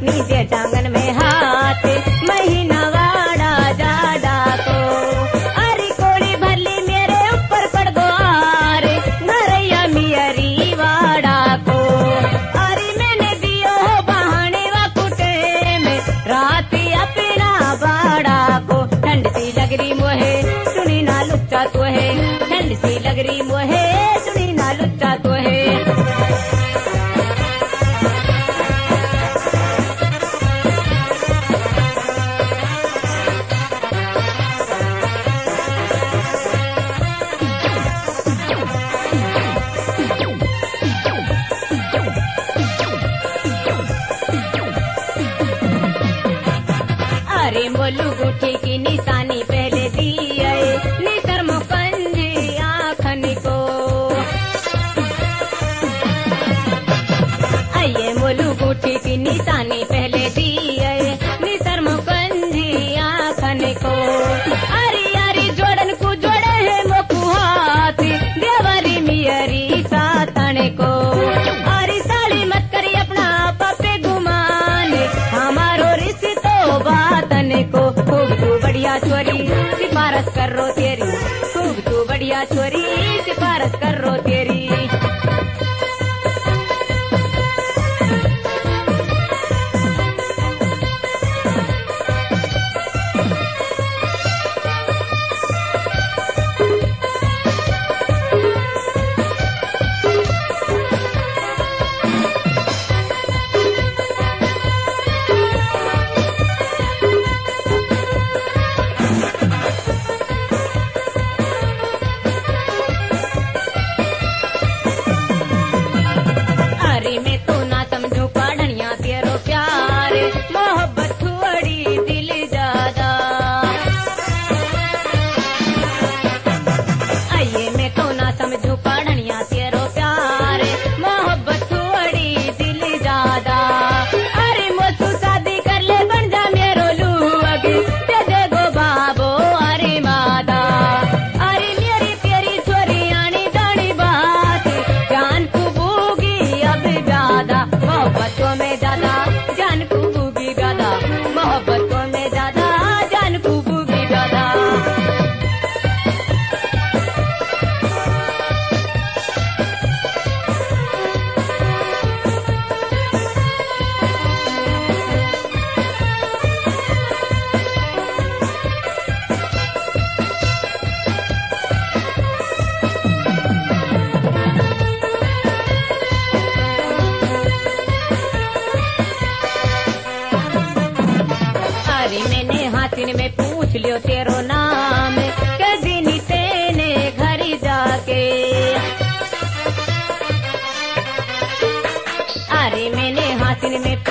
蜜你吉 धोखे की निशानी पे ಚಾತುರಿ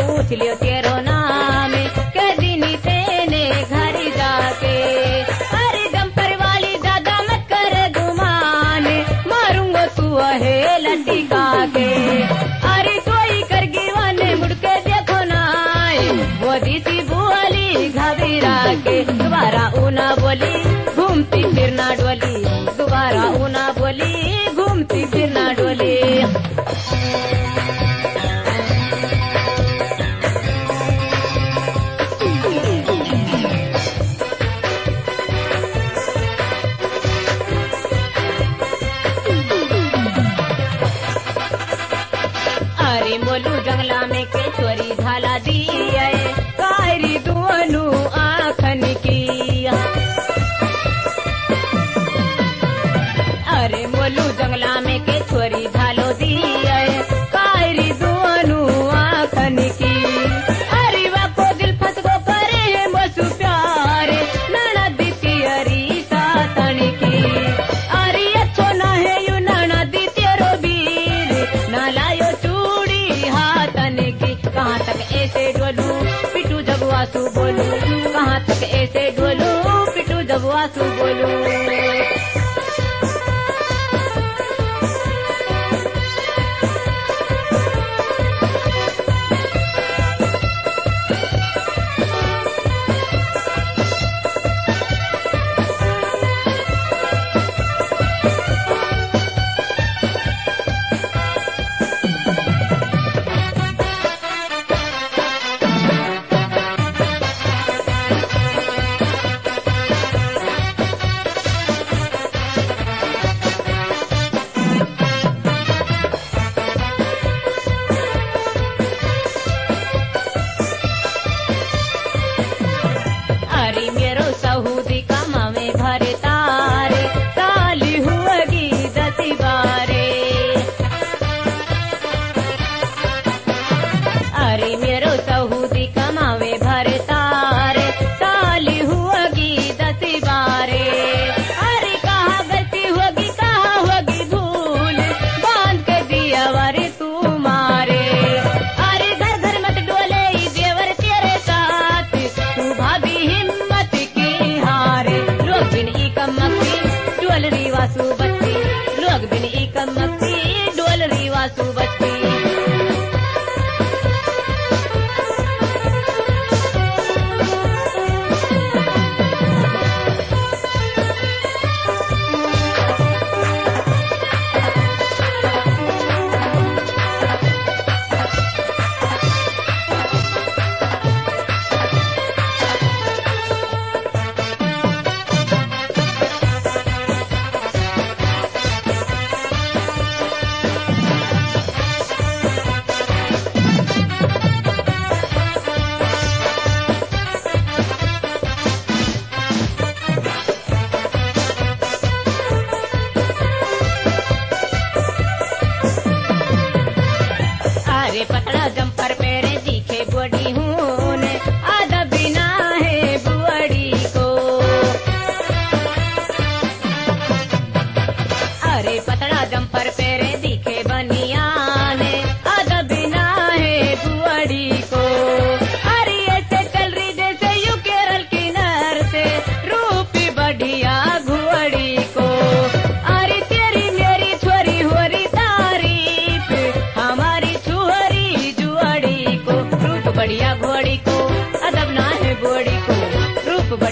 पूछ लियो तेरो नाम। कदिन तेने घर जाके अरे दम वाली दादा मत कर गुमान। मारूंगो तू है लट्टी के अरे कोई कर गिवाने मुड़के देखो नाय वो दीसी बोली घबरा के। दोबारा ऊना बोली, घूमती फिरना डोली। বলো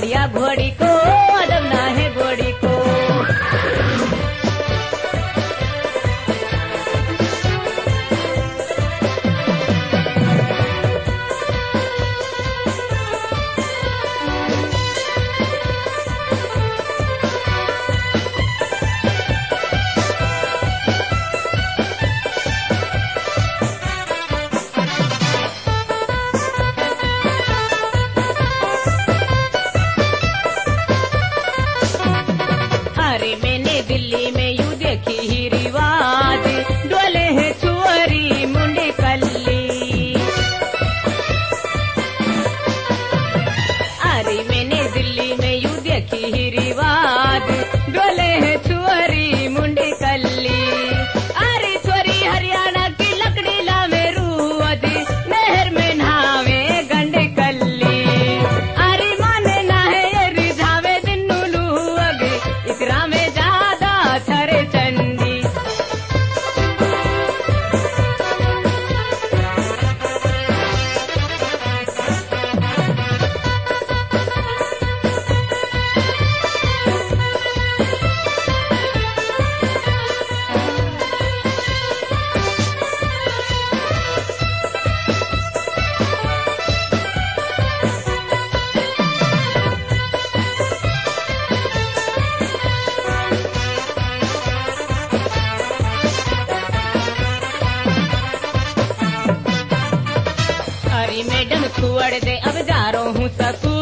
भोरिया घोड़ी छुअड़ दे अब जा रो हूँ सकूल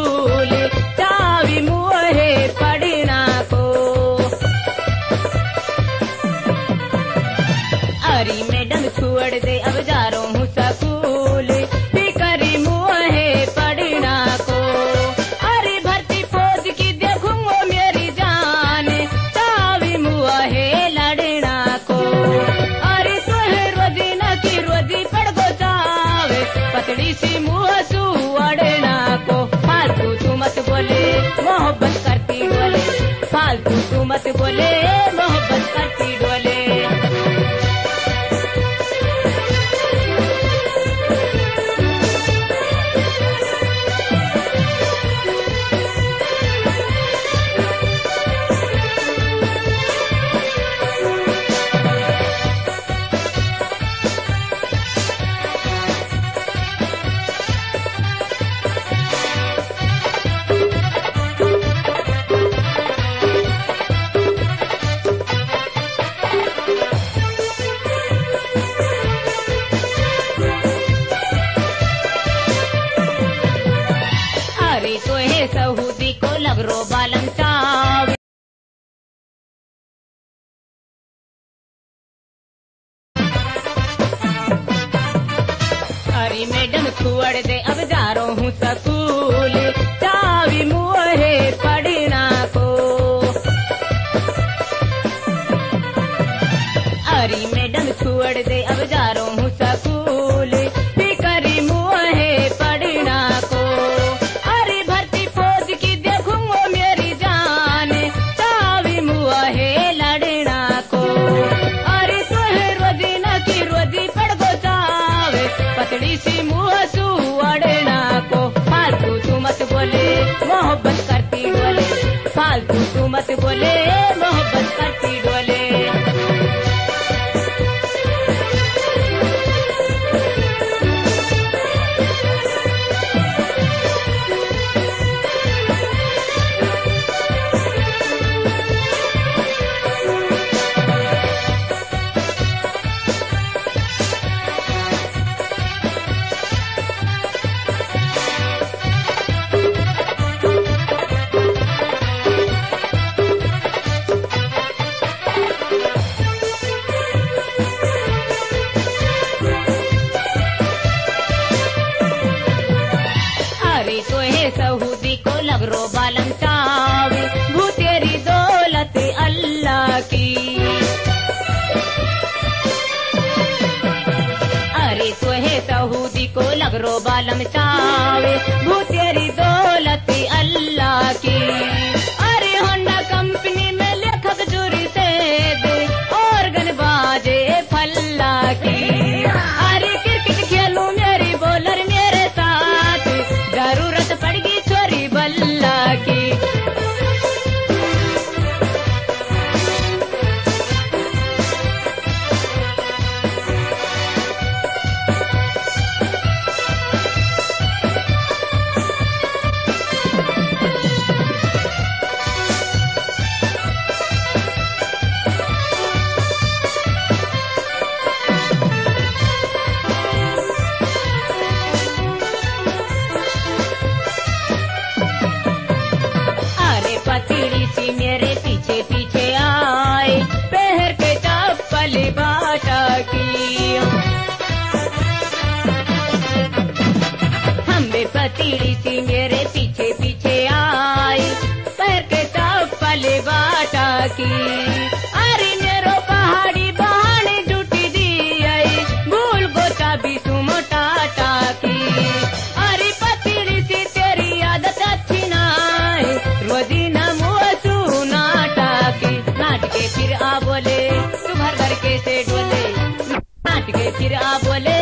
फालतू तू मत बोले। पतीड़ी सी मेरे पीछे पीछे आई। पैर के की। अरे मेरो पहाड़ी बहाने जुटी दी आई भूल गोता भी सुमो टाटा की। अरे पतिली तेरी आदत अच्छी नाई। रोजीना मुआ सू नाटा की। नाटके फिर आ बोले, तू घर घर के से डोले? नाटके फिर आ बोले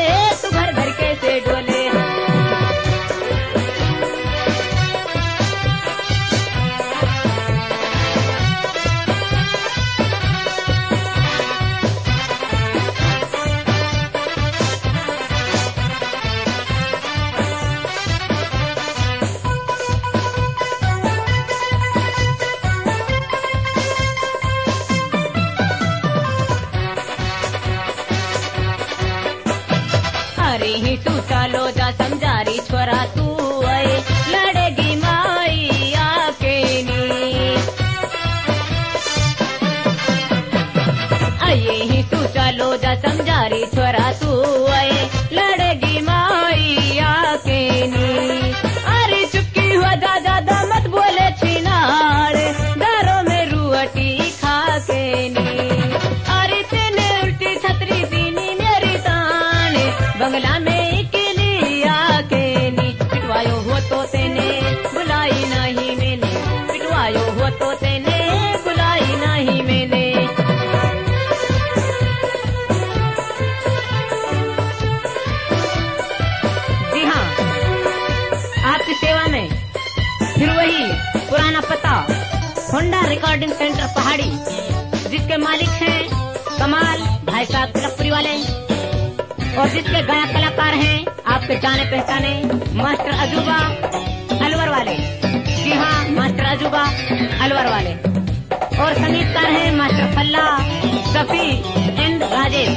जिसके गायक कलाकार हैं, आपके जाने पहचाने मास्टर अजूबा अलवर वाले। जी हाँ मास्टर अजूबा अलवर वाले। और संगीतकार हैं मास्टर फल्ला सफी एंड राजेश।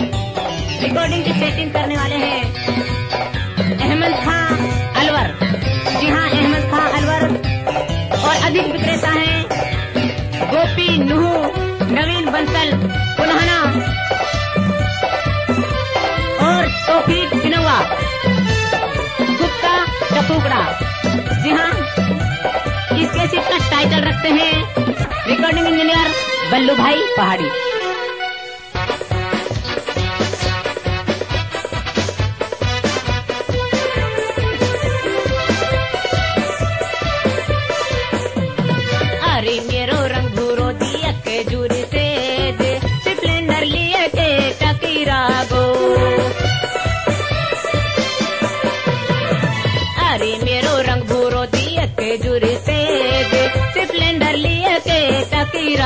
रिकॉर्डिंग की सेटिंग करने वाले हैं अहमद खां अलवर। जी हाँ अहमद खां अलवर। और अधिक विक्रेता हैं गोपी नुहू, नवीन बंसल। टपुकड़ा जी हाँ इसके का टाइटल रखते हैं? रिकॉर्डिंग इंजीनियर बल्लू भाई पहाड़ी।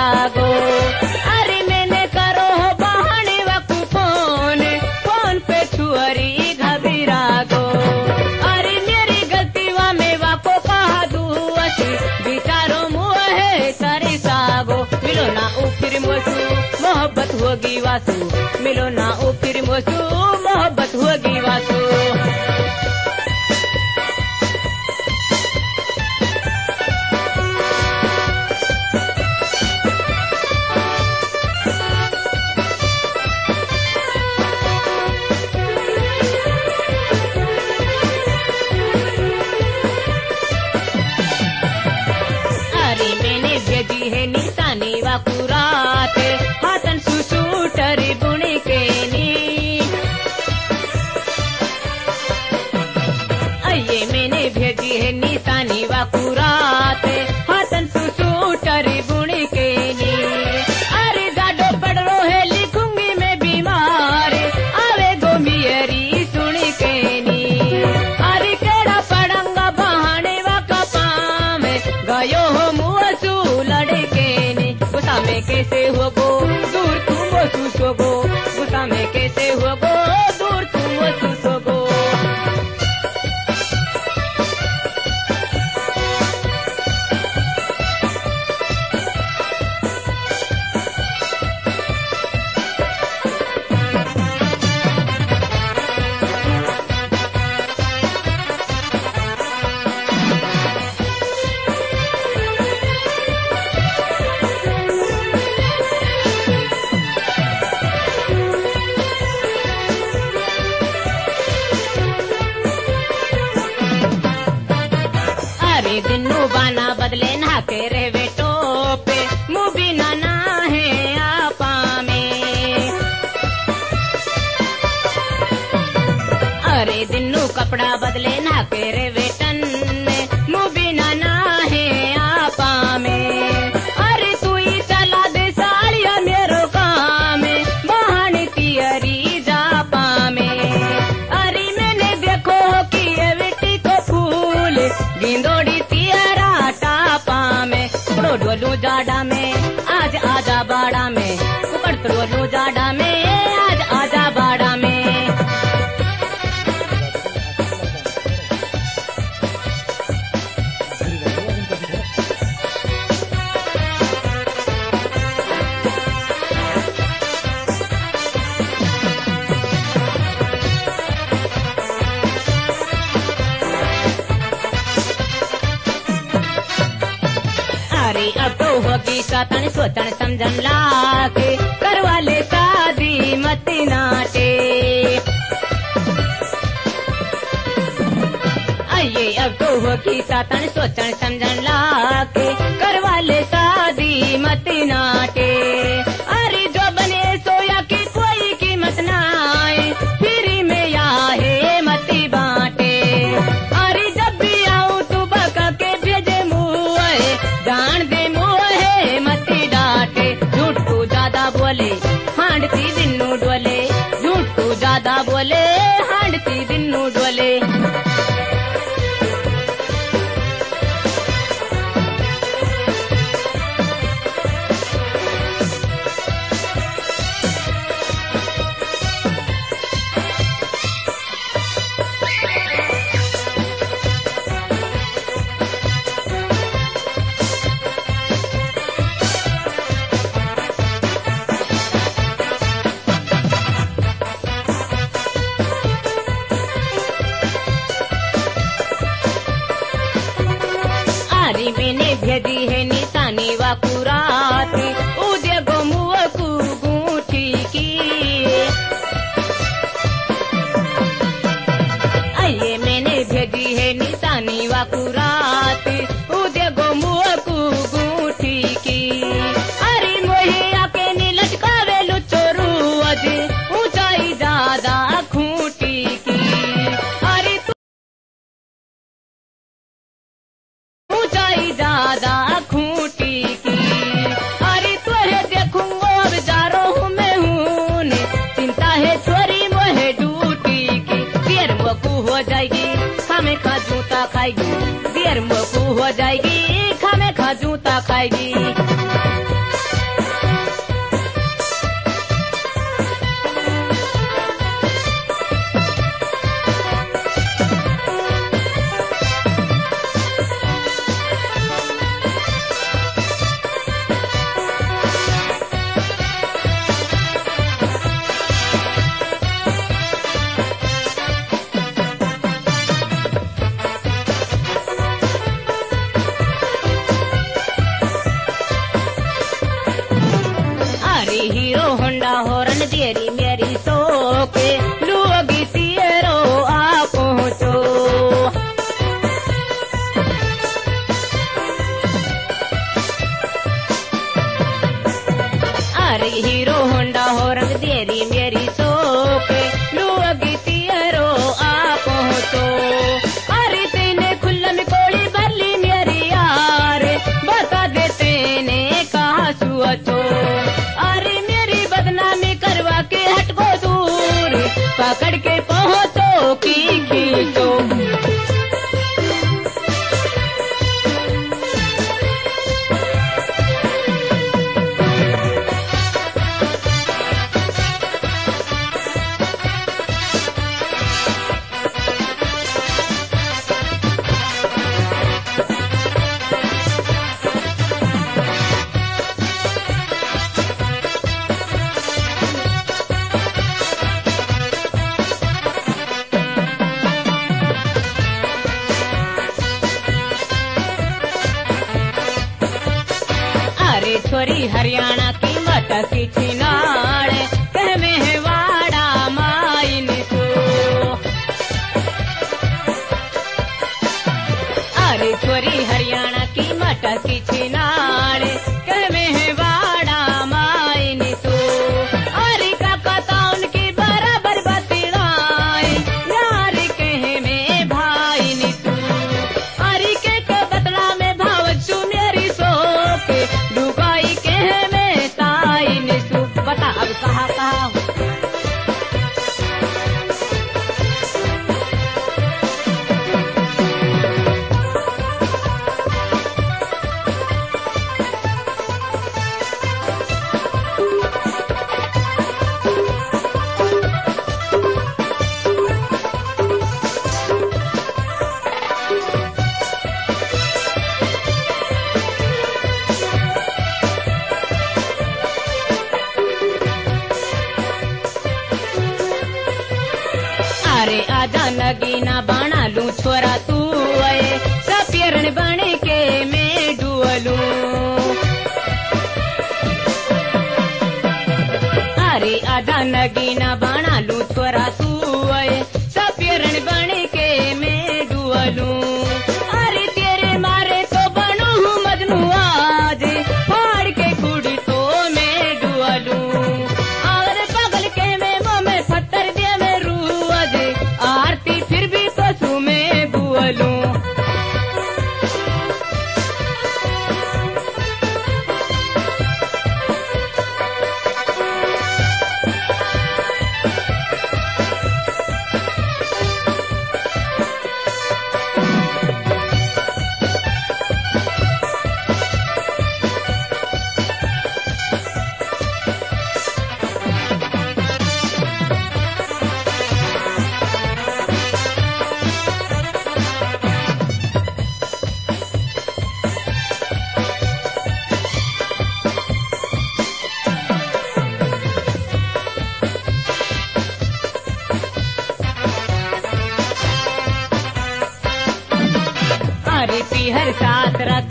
टकीरा गो अरे मैंने करो बहाने वकु फ़ोन फ़ोन पे छुअरी घबीरा गो अरे मेरी गलती वा में वाको कहा दू असी बिचारो मुँह है सारे सागो। मिलो ना ओ फिर मोसू मोहब्बत होगी वासु, मिलो ना ओ फिर मोसू भेजी है निशानी वाकुरात बदले mames. Look, ದಾರಿ ಮೇಲೆ ಭ್ಯದಿಹೆ ನಿತಾನಿವ ಪುರಾತಿ ಉದ್ಯಗೊಮ್ಮುವ ಕೂಗೂಟಿಕಿ ಅಯ್ಯೆ ಮೇಲೆ ಭ್ಯದಿಹೆ ನಿತಾನಿವ ಪುರಾತಿ जूता खाएगी अरे हीरो होंडा हो रंग देरी में गोरी हरियाणा की मत कीमत नाड़े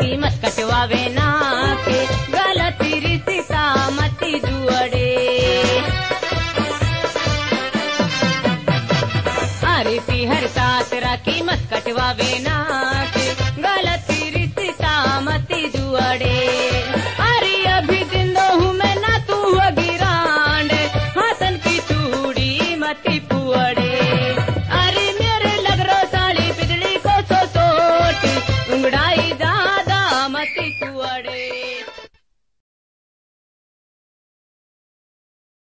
कीमत मत कटवावे ना के गलती रीति सामती जुअड़े अरे हर सातरा कीमत मत कटवावे ना